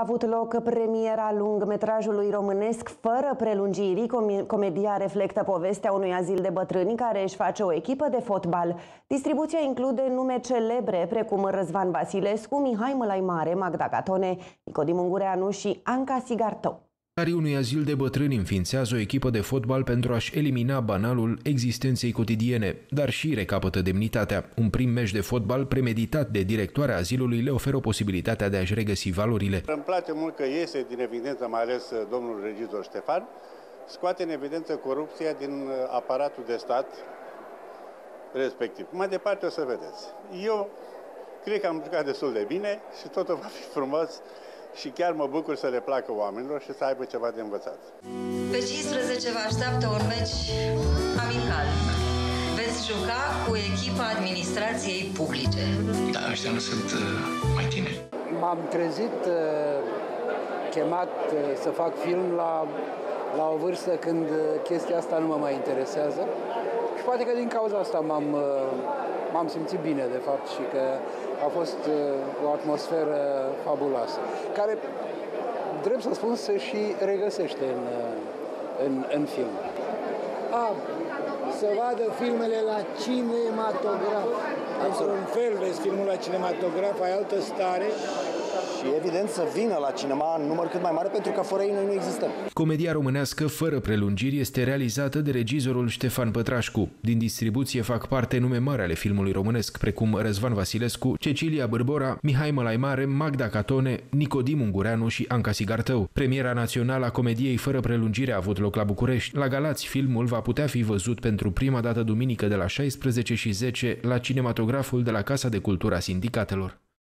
A avut loc premiera lungmetrajului românesc fără prelungiri. Comedia reflectă povestea unui azil de bătrâni care își face o echipă de fotbal. Distribuția include nume celebre precum Răzvan Vasilescu, Mihai Mălai Mare, Magda Catone, Nicodim Ungureanu și Anca Sigartău. Proprietarii unui azil de bătrâni înființează o echipă de fotbal pentru a-și elimina banalul existenței cotidiene, dar și recapătă demnitatea. Un prim meci de fotbal premeditat de directoarea azilului le oferă posibilitatea de a-și regăsi valorile. Îmi place mult că iese din evidență, mai ales uh, domnul regizor Ștefan, scoate în evidență corupția din uh, aparatul de stat respectiv. Mai departe o să vedeți. Eu cred că am jucat destul de bine și totul va fi frumos și chiar mă bucur să le placă oamenilor și să aibă ceva de învățat. Pe 15 vă așteaptă un meci amical. Veți juca cu echipa administrației publice. Da, ăștia nu sunt uh, mai tineri. M-am trezit uh, chemat uh, să fac film la, la o vârstă când uh, chestia asta nu mă mai interesează. Și poate că din cauza asta m-am, uh, m-am simțit bine, de fapt, și că a fost uh, o atmosferă fabuloasă, care, drept să spun, se și regăsește în, uh, în, în film. A, să vadă filmele la cinematograf. Într-un fel vezi filmul la cinematograf, ai altă stare și evident să vină la cinema în număr cât mai mare pentru că fără ei noi nu existăm. Comedia românească fără prelungiri este realizată de regizorul Ștefan Pătrașcu. Din distribuție fac parte nume mari ale filmului românesc, precum Răzvan Vasilescu, Cecilia Bârbora, Mihai Mălaimare, Magda Catone, Nicodim Ungureanu și Anca Sigartău. Premiera națională a comediei fără prelungire a avut loc la București. La Galați, filmul va putea fi văzut pentru prima dată duminică de la 16 și 10 la cinematograful de la Casa de Cultura Sindicatelor.